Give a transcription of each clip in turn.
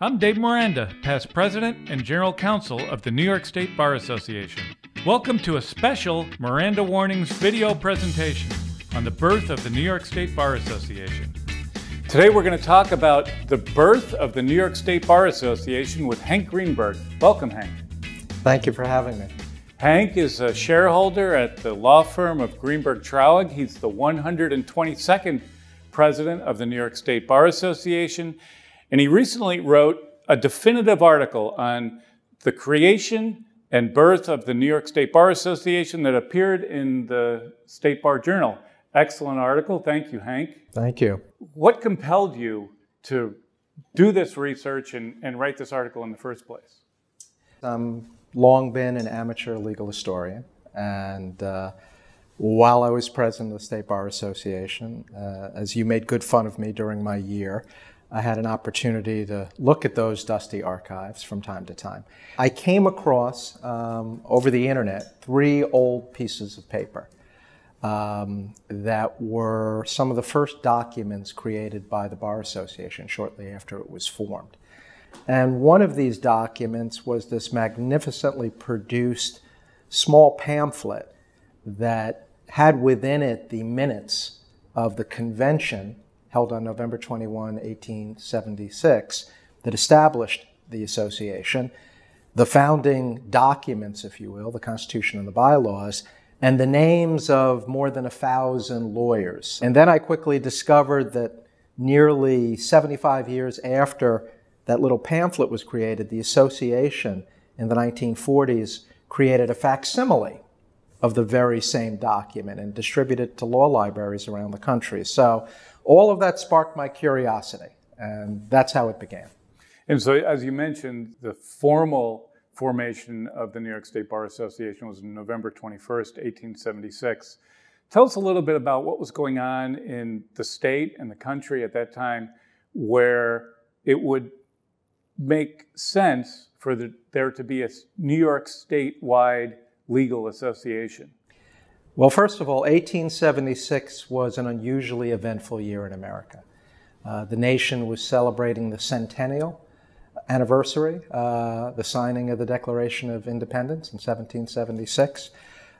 I'm Dave Miranda, past president and general counsel of the New York State Bar Association. Welcome to a special Miranda Warnings video presentation on the birth of the New York State Bar Association. Today we're going to talk about the birth of the New York State Bar Association with Hank Greenberg. Welcome, Hank. Thank you for having me. Hank is a shareholder at the law firm of Greenberg Traurig. He's the 122nd president of the New York State Bar Association, and he recently wrote a definitive article on the creation and birth of the New York State Bar Association that appeared in the State Bar Journal. Excellent article. Thank you, Hank. Thank you. What compelled you to do this research and, and write this article in the first place? I'm long been an amateur legal historian, and uh, while I was president of the State Bar Association, uh, as you made good fun of me during my year, I had an opportunity to look at those dusty archives from time to time. I came across um, over the internet three old pieces of paper um, that were some of the first documents created by the Bar Association shortly after it was formed. And one of these documents was this magnificently produced small pamphlet that had within it the minutes of the convention held on November 21, 1876, that established the association, the founding documents, if you will, the Constitution and the bylaws, and the names of more than a thousand lawyers. And then I quickly discovered that nearly 75 years after that little pamphlet was created, the association in the 1940s created a facsimile of the very same document and distributed it to law libraries around the country. So all of that sparked my curiosity, and that's how it began. And so, as you mentioned, the formal formation of the New York State Bar Association was November 21st, 1876. Tell us a little bit about what was going on in the state and the country at that time where it would make sense for the, there to be a New York statewide legal association? Well, first of all, 1876 was an unusually eventful year in America. Uh, the nation was celebrating the centennial anniversary, uh, the signing of the Declaration of Independence in 1776.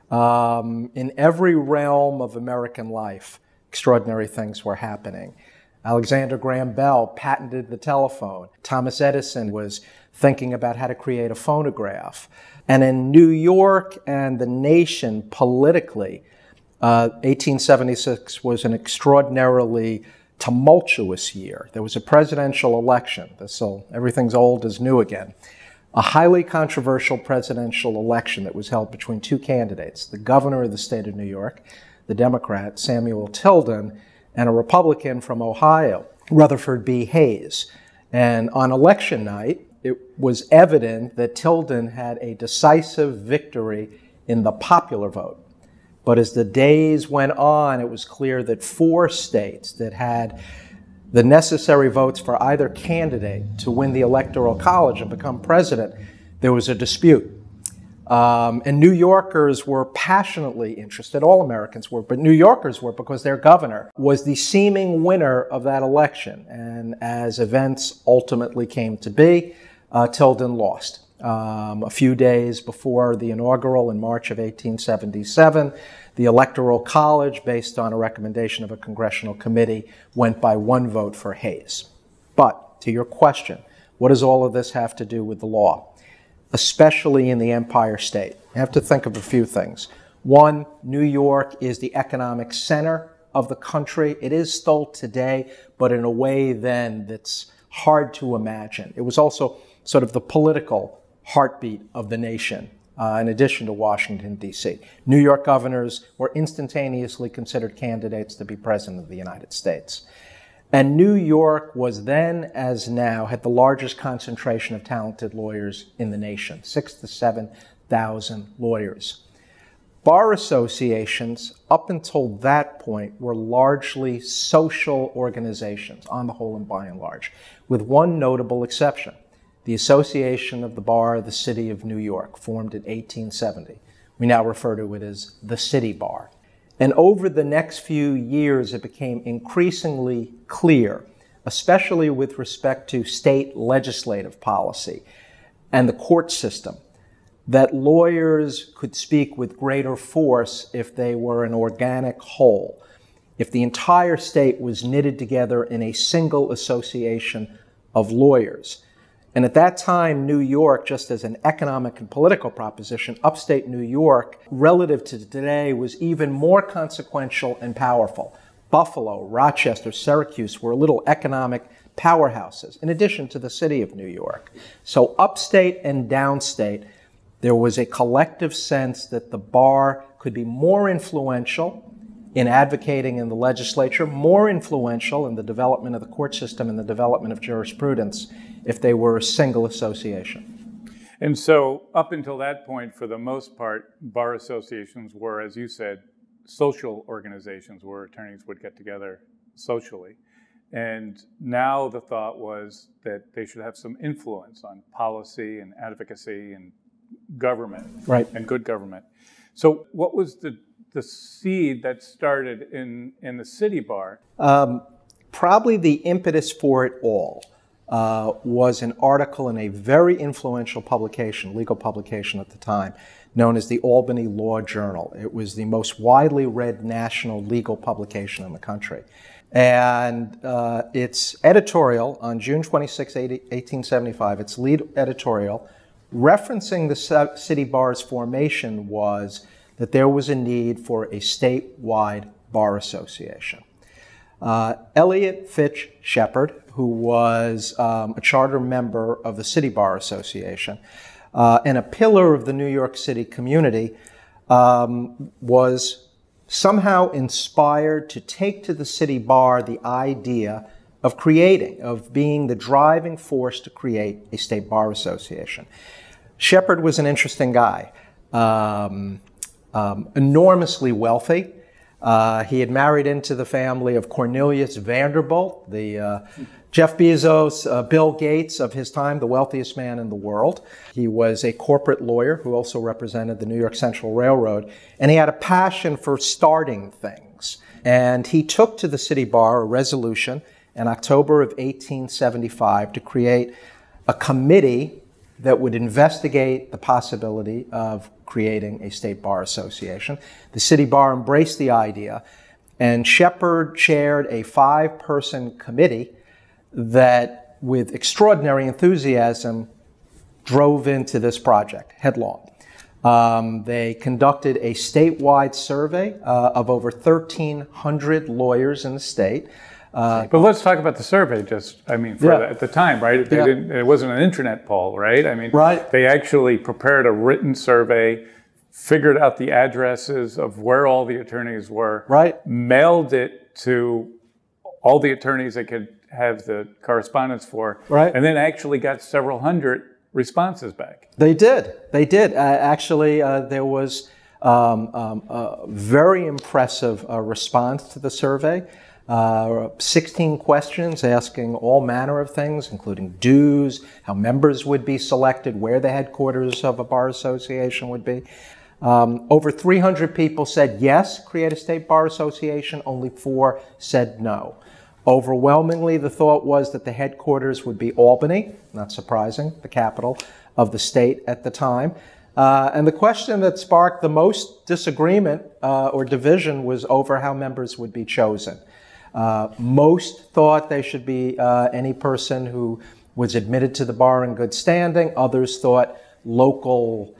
Um, in every realm of American life, extraordinary things were happening. Alexander Graham Bell patented the telephone. Thomas Edison was thinking about how to create a phonograph. And in New York and the nation politically, uh, 1876 was an extraordinarily tumultuous year. There was a presidential election. So everything's old is new again. A highly controversial presidential election that was held between two candidates, the governor of the state of New York, the Democrat Samuel Tilden, and a Republican from Ohio, Rutherford B. Hayes. And on election night, it was evident that Tilden had a decisive victory in the popular vote. But as the days went on, it was clear that four states that had the necessary votes for either candidate to win the Electoral College and become president, there was a dispute. Um, and New Yorkers were passionately interested, all Americans were, but New Yorkers were because their governor was the seeming winner of that election. And as events ultimately came to be, uh, Tilden lost. Um, a few days before the inaugural in March of 1877, the Electoral College, based on a recommendation of a congressional committee, went by one vote for Hayes. But to your question, what does all of this have to do with the law? especially in the Empire State. You have to think of a few things. One, New York is the economic center of the country. It is still today, but in a way then that's hard to imagine. It was also sort of the political heartbeat of the nation, uh, in addition to Washington, D.C. New York governors were instantaneously considered candidates to be president of the United States. And New York was then, as now, had the largest concentration of talented lawyers in the nation six to 7,000 lawyers. Bar associations, up until that point, were largely social organizations, on the whole and by and large, with one notable exception the Association of the Bar of the City of New York, formed in 1870. We now refer to it as the City Bar. And over the next few years, it became increasingly clear especially with respect to state legislative policy and the court system, that lawyers could speak with greater force if they were an organic whole, if the entire state was knitted together in a single association of lawyers. And at that time, New York, just as an economic and political proposition, upstate New York, relative to today, was even more consequential and powerful. Buffalo, Rochester, Syracuse were little economic powerhouses, in addition to the city of New York. So, upstate and downstate, there was a collective sense that the bar could be more influential in advocating in the legislature, more influential in the development of the court system and the development of jurisprudence if they were a single association. And so, up until that point, for the most part, bar associations were, as you said, social organizations where attorneys would get together socially. And now the thought was that they should have some influence on policy and advocacy and government right. and good government. So, what was the, the seed that started in, in the city bar? Um, probably the impetus for it all uh, was an article in a very influential publication, legal publication at the time, known as the Albany Law Journal. It was the most widely read national legal publication in the country. And uh, its editorial on June 26, 1875, its lead editorial, referencing the city bar's formation, was that there was a need for a statewide bar association. Uh, Elliot Fitch Shepard, who was um, a charter member of the City Bar Association uh, and a pillar of the New York City community, um, was somehow inspired to take to the city bar the idea of creating, of being the driving force to create a state bar association. Shepard was an interesting guy, um, um, enormously wealthy. Uh, he had married into the family of Cornelius Vanderbilt, the uh, Jeff Bezos, uh, Bill Gates of his time, the wealthiest man in the world. He was a corporate lawyer who also represented the New York Central Railroad, and he had a passion for starting things. And he took to the city bar a resolution in October of 1875 to create a committee that would investigate the possibility of creating a state bar association. The city bar embraced the idea, and Shepard chaired a five person committee that, with extraordinary enthusiasm, drove into this project headlong. Um, they conducted a statewide survey uh, of over 1,300 lawyers in the state. Uh, but let's talk about the survey. Just, I mean, for yeah. the, at the time, right? Yeah. didn't. It wasn't an internet poll, right? I mean, right. They actually prepared a written survey, figured out the addresses of where all the attorneys were, right? Mailed it to all the attorneys they could have the correspondence for, right? And then actually got several hundred responses back. They did. They did. Uh, actually, uh, there was um, um, a very impressive uh, response to the survey. Uh, 16 questions asking all manner of things, including dues, how members would be selected, where the headquarters of a bar association would be. Um, over 300 people said yes, create a state bar association. Only four said no. Overwhelmingly, the thought was that the headquarters would be Albany, not surprising, the capital of the state at the time. Uh, and the question that sparked the most disagreement uh, or division was over how members would be chosen. Uh, most thought they should be uh, any person who was admitted to the bar in good standing. Others thought local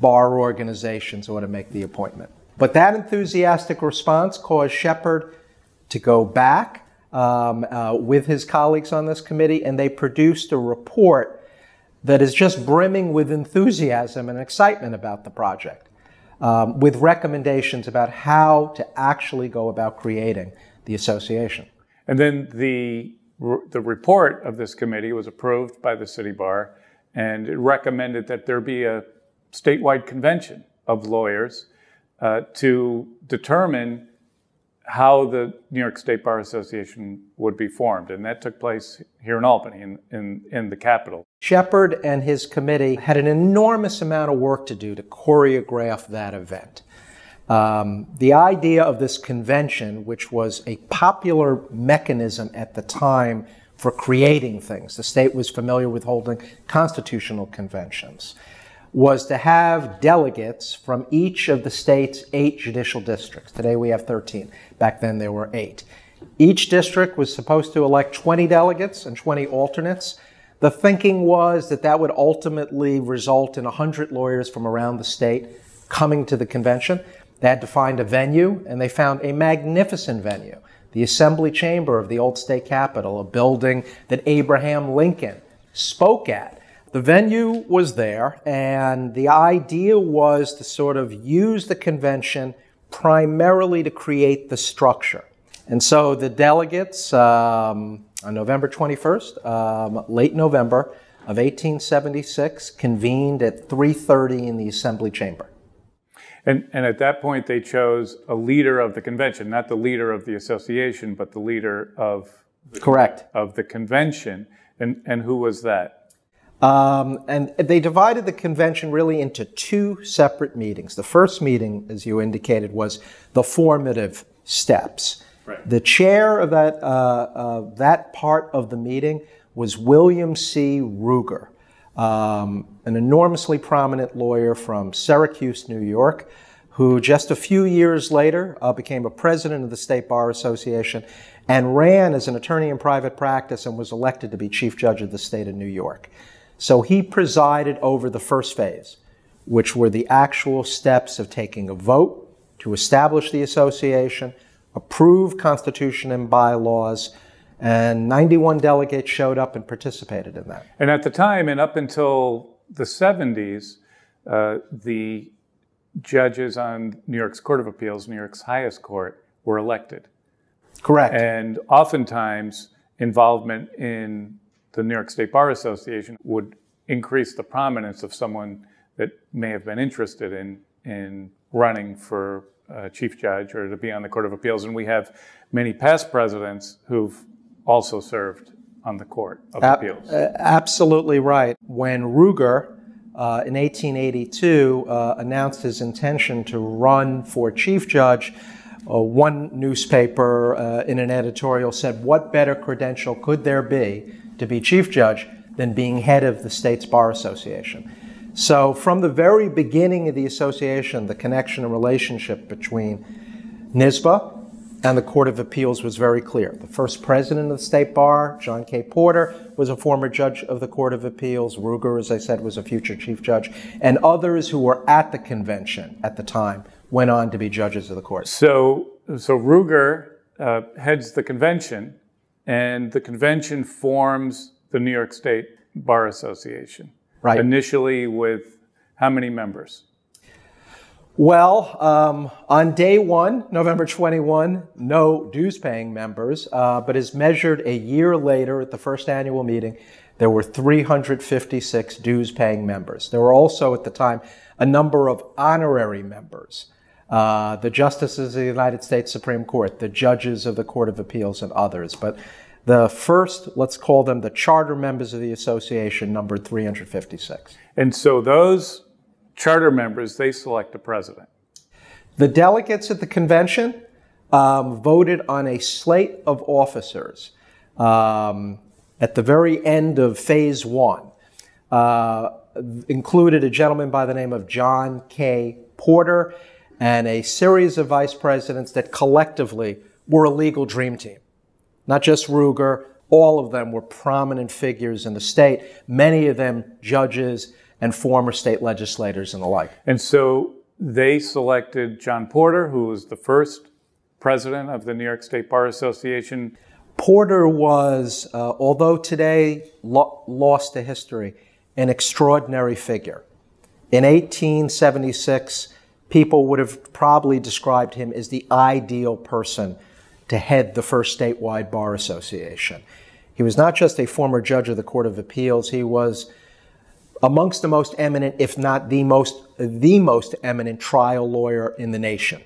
bar organizations ought to make the appointment. But that enthusiastic response caused Shepard to go back um, uh, with his colleagues on this committee, and they produced a report that is just brimming with enthusiasm and excitement about the project, um, with recommendations about how to actually go about creating the association. And then the, the report of this committee was approved by the city bar, and it recommended that there be a statewide convention of lawyers uh, to determine how the New York State Bar Association would be formed. And that took place here in Albany, in, in, in the capital. Shepard and his committee had an enormous amount of work to do to choreograph that event. Um, the idea of this convention, which was a popular mechanism at the time for creating things. The state was familiar with holding constitutional conventions. Was to have delegates from each of the state's eight judicial districts. Today we have 13. Back then there were eight. Each district was supposed to elect 20 delegates and 20 alternates. The thinking was that that would ultimately result in 100 lawyers from around the state coming to the convention. They had to find a venue, and they found a magnificent venue the assembly chamber of the old state capitol, a building that Abraham Lincoln spoke at. The venue was there, and the idea was to sort of use the convention primarily to create the structure. And so the delegates, um, on November 21st, um, late November of 1876, convened at 3:30 in the Assembly Chamber. And, and at that point, they chose a leader of the convention, not the leader of the association, but the leader of the, correct of the convention. And and who was that? Um, and they divided the convention really into two separate meetings. The first meeting, as you indicated, was the formative steps. Right. The chair of that, uh, uh, that part of the meeting was William C. Ruger, um, an enormously prominent lawyer from Syracuse, New York, who just a few years later uh, became a president of the State Bar Association and ran as an attorney in private practice and was elected to be chief judge of the state of New York. So he presided over the first phase, which were the actual steps of taking a vote to establish the association, approve constitution and bylaws, and 91 delegates showed up and participated in that. And at the time, and up until the 70s, uh, the judges on New York's Court of Appeals, New York's highest court, were elected. Correct. And oftentimes, involvement in the New York State Bar Association would increase the prominence of someone that may have been interested in, in running for uh, chief judge or to be on the Court of Appeals. And we have many past presidents who've also served on the Court of Ab- Appeals. Uh, absolutely right. When Ruger, uh, in 1882, uh, announced his intention to run for chief judge, uh, one newspaper uh, in an editorial said, What better credential could there be to be chief judge than being head of the state's bar association? So, from the very beginning of the association, the connection and relationship between NYSBA and the Court of Appeals was very clear. The first president of the State Bar, John K. Porter, was a former judge of the Court of Appeals. Ruger, as I said, was a future chief judge. And others who were at the convention at the time went on to be judges of the court. So, so Ruger uh, heads the convention, and the convention forms the New York State Bar Association. Right. Initially, with how many members? Well, um, on day one, November 21, no dues paying members, uh, but as measured a year later at the first annual meeting, there were 356 dues paying members. There were also at the time a number of honorary members. Uh, the justices of the United States Supreme Court, the judges of the Court of Appeals, and others. But the first, let's call them the charter members of the association, numbered 356. And so those charter members, they select a president. The delegates at the convention um, voted on a slate of officers um, at the very end of phase one. Uh, included a gentleman by the name of John K. Porter and a series of vice presidents that collectively were a legal dream team not just Ruger, all of them were prominent figures in the state, many of them judges and former state legislators and the like. And so they selected John Porter, who was the first president of the New York State Bar Association. Porter was, uh, although today lo- lost to history, an extraordinary figure. In 1876, people would have probably described him as the ideal person to head the first statewide bar association. He was not just a former judge of the Court of Appeals, he was amongst the most eminent, if not the most, the most eminent trial lawyer in the nation.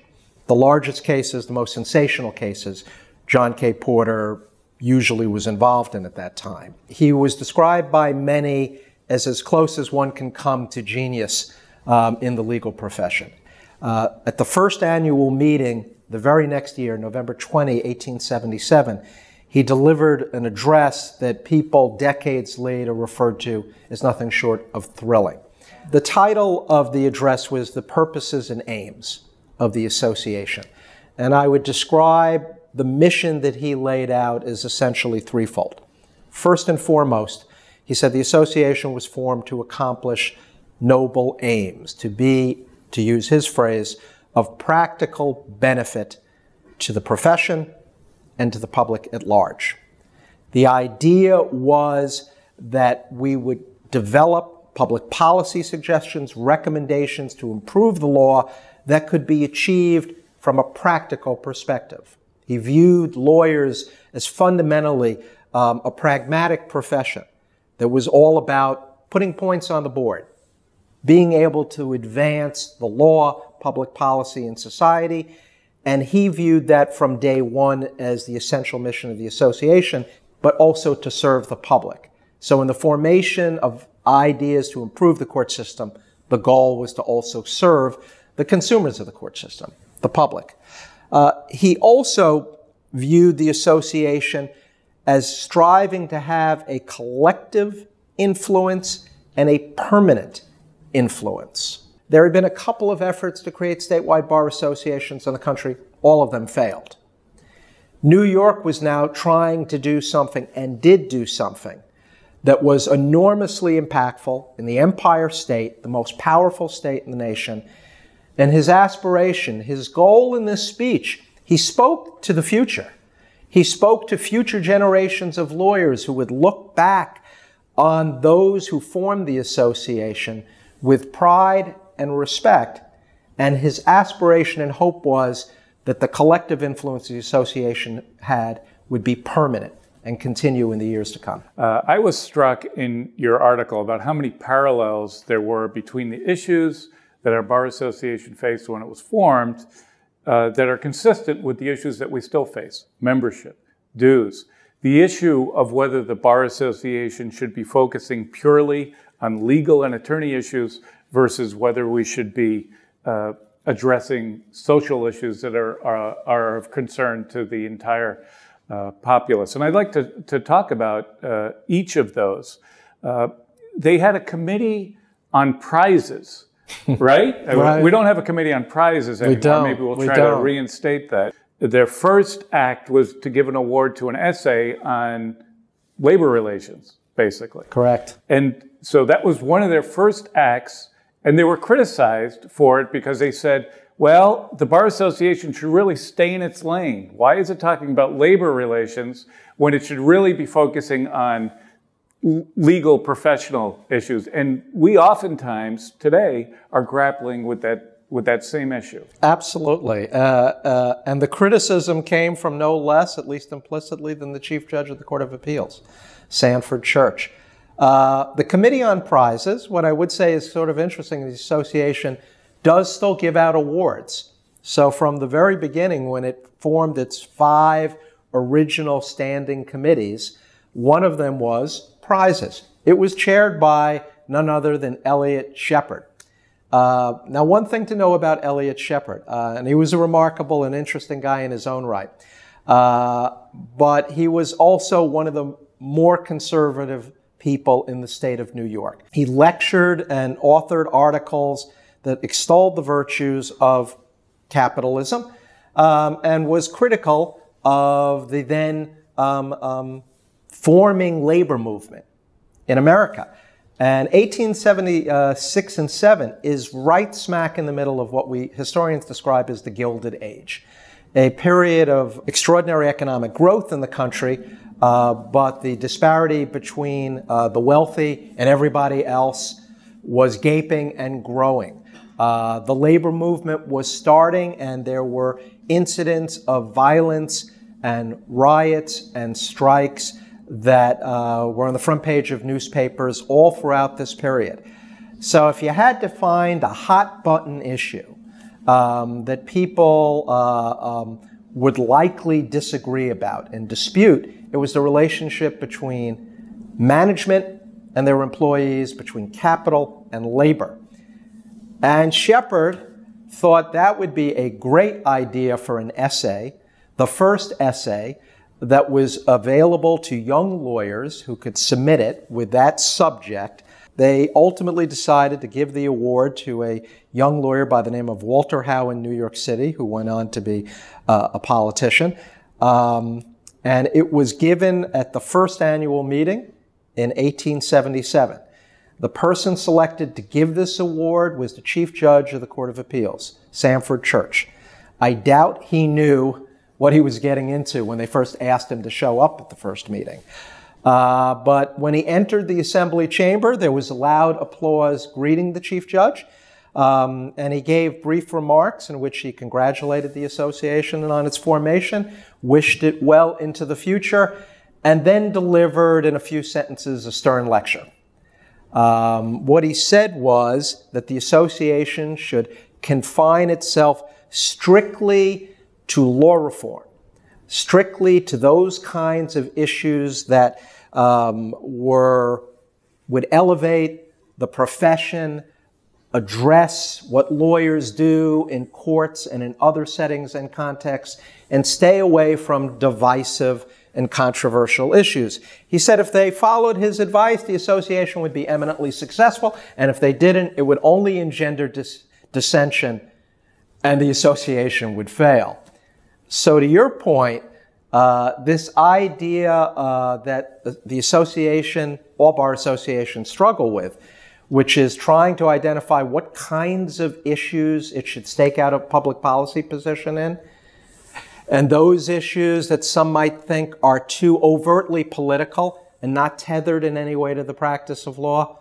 The largest cases, the most sensational cases, John K. Porter usually was involved in at that time. He was described by many as as close as one can come to genius um, in the legal profession. Uh, at the first annual meeting the very next year, November 20, 1877, he delivered an address that people decades later referred to as nothing short of thrilling. The title of the address was The Purposes and Aims of the Association. And I would describe the mission that he laid out as essentially threefold. First and foremost, he said the association was formed to accomplish noble aims, to be, to use his phrase, of practical benefit to the profession and to the public at large. The idea was that we would develop public policy suggestions, recommendations to improve the law that could be achieved from a practical perspective. He viewed lawyers as fundamentally um, a pragmatic profession that was all about putting points on the board, being able to advance the law, public policy, and society. And he viewed that from day one as the essential mission of the association, but also to serve the public. So in the formation of ideas to improve the court system, the goal was to also serve the consumers of the court system, the public. Uh, he also viewed the association as striving to have a collective influence and a permanent influence. There had been a couple of efforts to create statewide bar associations in the country. All of them failed. New York was now trying to do something and did do something that was enormously impactful in the Empire State, the most powerful state in the nation. And his aspiration, his goal in this speech, he spoke to the future. He spoke to future generations of lawyers who would look back on those who formed the association with pride and respect. And his aspiration and hope was that the collective influence the association had would be permanent and continue in the years to come. Uh, I was struck in your article about how many parallels there were between the issues that our Bar Association faced when it was formed uh, that are consistent with the issues that we still face membership, dues, the issue of whether the Bar Association should be focusing purely on legal and attorney issues versus whether we should be uh, addressing social issues that are, are, are, of concern to the entire uh, populace. And I'd like to, to talk about uh, each of those. Uh, they had a committee on prizes right? right? We don't have a committee on prizes anymore. We don't. Maybe we'll we try don't. to reinstate that. Their first act was to give an award to an essay on labor relations, basically. Correct. And so that was one of their first acts, and they were criticized for it because they said, well, the Bar Association should really stay in its lane. Why is it talking about labor relations when it should really be focusing on legal professional issues. And we oftentimes today are grappling with that with that same issue. Absolutely. Uh, uh, and the criticism came from no less, at least implicitly, than the Chief Judge of the Court of Appeals, Sanford Church. Uh, the Committee on Prizes, what I would say is sort of interesting, the association does still give out awards. So from the very beginning, when it formed its five original standing committees, one of them was prizes. It was chaired by none other than Elliot Shepard. Uh, now, one thing to know about Elliot Shepard, uh, and he was a remarkable and interesting guy in his own right, uh, but he was also one of the more conservative people in the state of New York. He lectured and authored articles that extolled the virtues of capitalism um, and was critical of the then um, um, forming labor movement in America. And 1876 and 7 is right smack in the middle of what we historians describe as the Gilded Age, a period of extraordinary economic growth in the country, uh, but the disparity between uh, the wealthy and everybody else was gaping and growing. Uh, the labor movement was starting, and there were incidents of violence and riots and strikes that uh, were on the front page of newspapers all throughout this period. So if you had to find a hot button issue um, that people uh, um, would likely disagree about and dispute, it was the relationship between management and their employees, between capital and labor. And Shepard thought that would be a great idea for an essay, the first essay that was available to young lawyers who could submit it with that subject. They ultimately decided to give the award to a young lawyer by the name of Walter Howe in New York City, who went on to be uh, a politician. Um, and it was given at the first annual meeting in 1877. The person selected to give this award was the Chief Judge of the Court of Appeals, Sanford Church. I doubt he knew what he was getting into when they first asked him to show up at the first meeting. Uh, but when he entered the assembly chamber, there was loud applause greeting the Chief Judge. Um, and he gave brief remarks in which he congratulated the association on its formation, wished it well into the future, and then delivered in a few sentences a stern lecture. Um, what he said was that the association should confine itself strictly to law reform, strictly to those kinds of issues that um, were would elevate the profession, address what lawyers do in courts and in other settings and contexts, and stay away from divisive and controversial issues. He said if they followed his advice, the association would be eminently successful, and if they didn't, it would only engender dis- dissension and the association would fail. So, to your point, uh, this idea uh, that the, association, all bar associations struggle with, which is trying to identify what kinds of issues it should stake out a public policy position in, and those issues that some might think are too overtly political and not tethered in any way to the practice of law.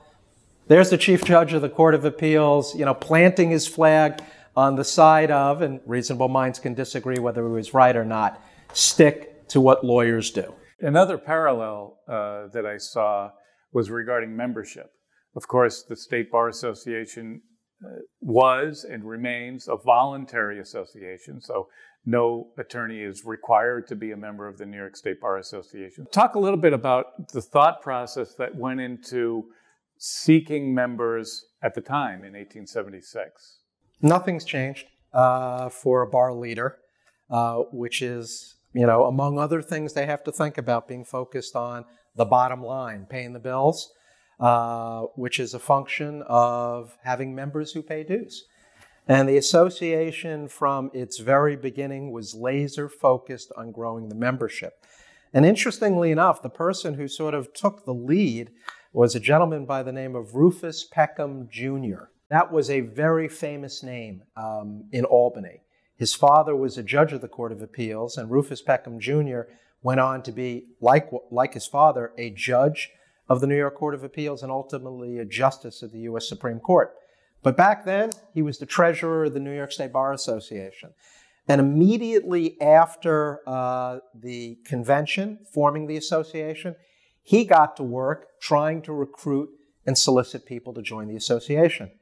There's the chief judge of the Court of Appeals, you know, planting his flag on the side of, and reasonable minds can disagree whether he was right or not, stick to what lawyers do. Another parallel uh, that I saw was regarding membership. Of course, the State Bar Association uh, was and remains a voluntary association, so no attorney is required to be a member of the New York State Bar Association. Talk a little bit about the thought process that went into seeking members at the time in 1876. Nothing's changed uh, for a bar leader, uh, which is, you know, among other things they have to think about being focused on the bottom line, paying the bills, uh, which is a function of having members who pay dues. And the association, from its very beginning, was laser focused on growing the membership. And interestingly enough, the person who sort of took the lead was a gentleman by the name of Rufus Peckham Jr. That was a very famous name um, in Albany. His father was a judge of the Court of Appeals, and Rufus Peckham Jr. went on to be, like, like his father, a judge of the New York Court of Appeals and ultimately a justice of the U.S. Supreme Court. But back then, he was the treasurer of the New York State Bar Association. And immediately after uh, the convention forming the association, he got to work trying to recruit and solicit people to join the association.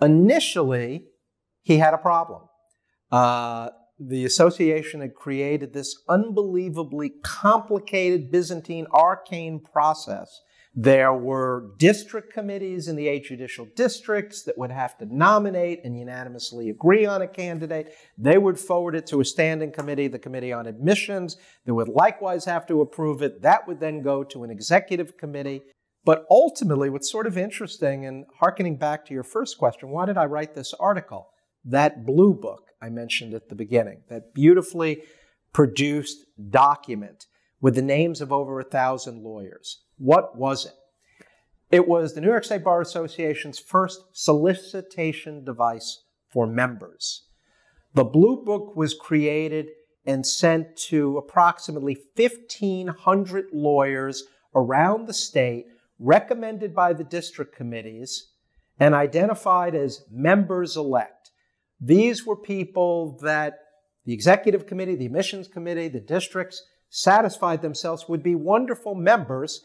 Initially, he had a problem. Uh, the association had created this unbelievably complicated Byzantine arcane process. There were district committees in the eight judicial districts that would have to nominate and unanimously agree on a candidate. They would forward it to a standing committee, the Committee on Admissions, that would likewise have to approve it. That would then go to an executive committee. But ultimately, what's sort of interesting, and harkening back to your first question, why did I write this article? That blue book I mentioned at the beginning, that beautifully produced document with the names of over a thousand lawyers. What was it? It was the New York State Bar Association's first solicitation device for members. The Blue Book was created and sent to approximately 1,500 lawyers around the state recommended by the district committees and identified as members elect. These were people that the executive committee, the admissions committee, the districts satisfied themselves would be wonderful members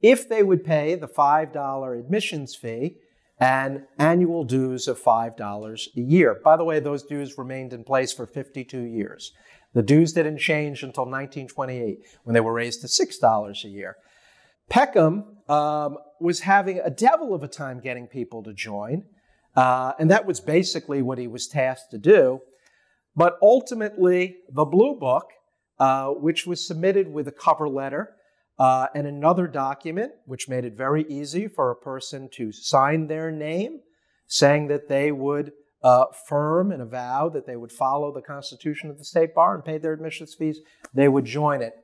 if they would pay the $5 admissions fee and annual dues of $5 a year. By the way, those dues remained in place for 52 years. The dues didn't change until 1928 when they were raised to $6 a year. Peckham um, was having a devil of a time getting people to join. Uh, and that was basically what he was tasked to do. But ultimately, the Blue Book uh, which was submitted with a cover letter uh, and another document, which made it very easy for a person to sign their name, saying that they would uh, affirm and avow that they would follow the Constitution of the State Bar and pay their admissions fees, they would join it.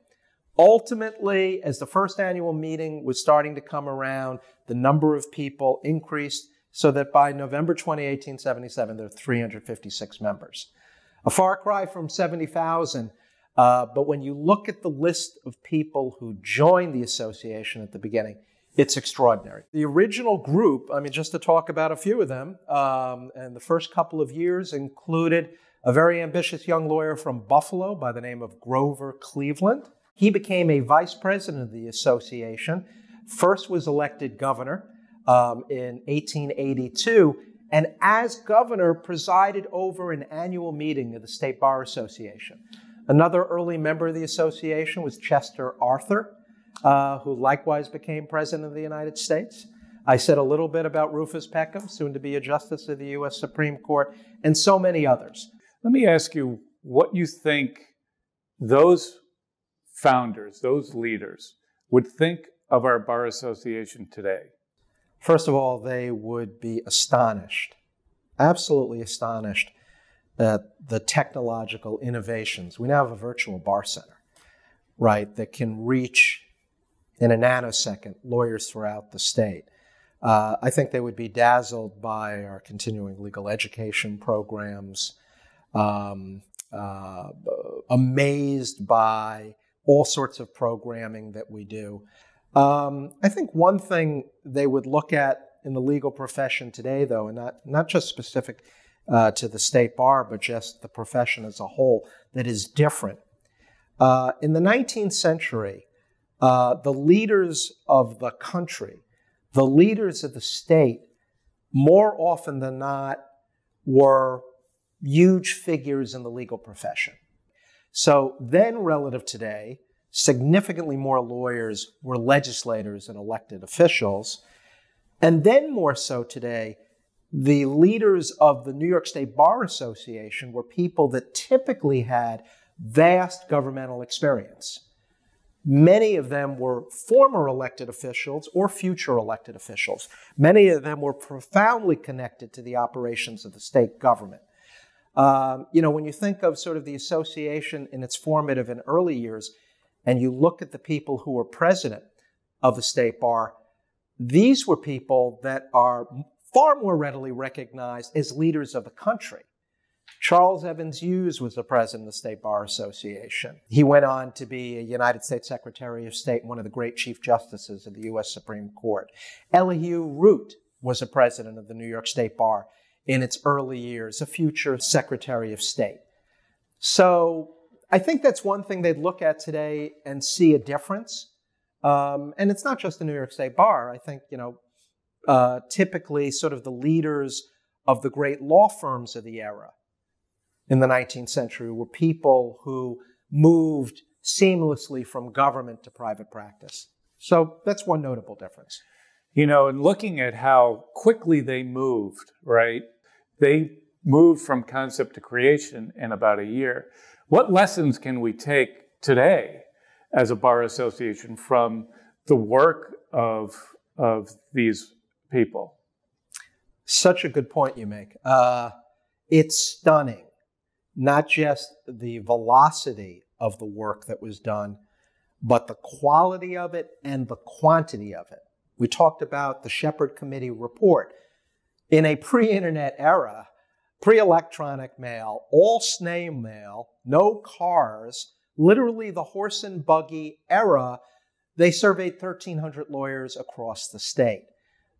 Ultimately, as the first annual meeting was starting to come around, the number of people increased so that by November 20, 1877, there were 356 members. A far cry from 70,000, uh, but when you look at the list of people who joined the association at the beginning, it's extraordinary. The original group, I mean, just to talk about a few of them, um, and the first couple of years included a very ambitious young lawyer from Buffalo by the name of Grover Cleveland. He became a vice president of the association, first was elected governor um, in 1882, and as governor presided over an annual meeting of the State Bar Association. Another early member of the association was Chester Arthur, uh, who likewise became president of the United States. I said a little bit about Rufus Peckham, soon to be a justice of the U.S. Supreme Court, and so many others. Let me ask you what you think those founders, those leaders, would think of our Bar Association today. First of all, they would be astonished, absolutely astonished the technological innovations. We now have a virtual bar center, right, that can reach in a nanosecond lawyers throughout the state. Uh, I think they would be dazzled by our continuing legal education programs, um, uh, amazed by all sorts of programming that we do. Um, I think one thing they would look at in the legal profession today, though, and not, not just specific uh, to the state bar, but just the profession as a whole that is different. Uh, in the 19th century, uh, the leaders of the country, the leaders of the state, more often than not, were huge figures in the legal profession. So then, relative today, significantly more lawyers were legislators and elected officials. And then, more so today, the leaders of the New York State Bar Association were people that typically had vast governmental experience. Many of them were former elected officials or future elected officials. Many of them were profoundly connected to the operations of the state government. Um, you know, when you think of sort of the association in its formative and early years, and you look at the people who were president of the state bar, these were people that are far more readily recognized as leaders of the country. Charles Evans Hughes was the president of the State Bar Association. He went on to be a United States Secretary of State and one of the great Chief Justices of the U.S. Supreme Court. Elihu Root was a president of the New York State Bar in its early years, a future Secretary of State. So I think that's one thing they'd look at today and see a difference. Um, and it's not just the New York State Bar. I think, you know, uh, typically sort of the leaders of the great law firms of the era in the 19th century were people who moved seamlessly from government to private practice. So that's one notable difference. You know, and looking at how quickly they moved, right? They moved from concept to creation in about a year. What lessons can we take today as a bar association from the work of, of these people. Such a good point you make. Uh, it's stunning, not just the velocity of the work that was done, but the quality of it and the quantity of it. We talked about the Shepard Committee report. In a pre internet era, pre electronic mail, all snail mail, no cars, literally the horse and buggy era, they surveyed 1,300 lawyers across the state.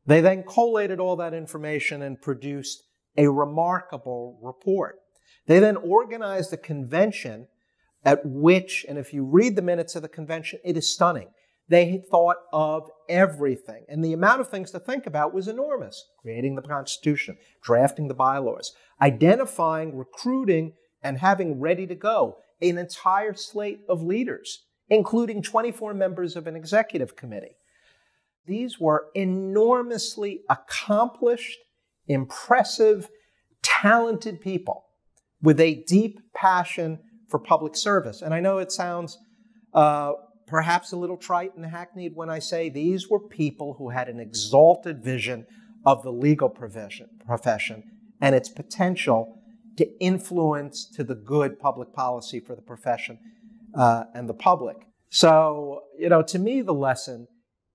They then collated all that information and produced a remarkable report. They then organized a convention at which, and if you read the minutes of the convention, it is stunning. They thought of everything. And the amount of things to think about was enormous. Creating the Constitution, drafting the bylaws, identifying, recruiting, and having ready to go an entire slate of leaders, including 24 members of an executive committee. These were enormously accomplished, impressive, talented people with a deep passion for public service. And I know it sounds uh, perhaps a little trite and hackneyed when I say these were people who had an exalted vision of the legal profession, profession and its potential to influence to the good public policy for the profession uh, and the public. So, you know, to me, the lesson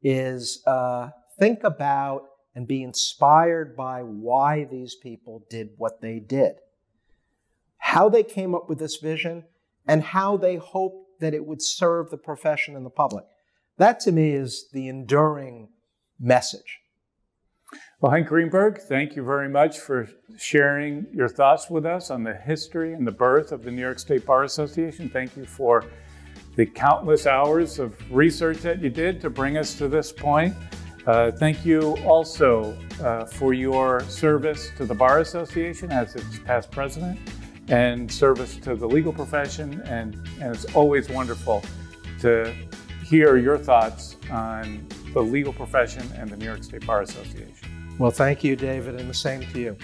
is uh, think about and be inspired by why these people did what they did, how they came up with this vision, and how they hoped that it would serve the profession and the public. That to me is the enduring message. Well, Hank Greenberg, thank you very much for sharing your thoughts with us on the history and the birth of the New York State Bar Association. Thank you for the countless hours of research that you did to bring us to this point. Uh, thank you also uh, for your service to the Bar Association as its past president and service to the legal profession. And, and it's always wonderful to hear your thoughts on the legal profession and the New York State Bar Association. Well, thank you, David, and the same to you.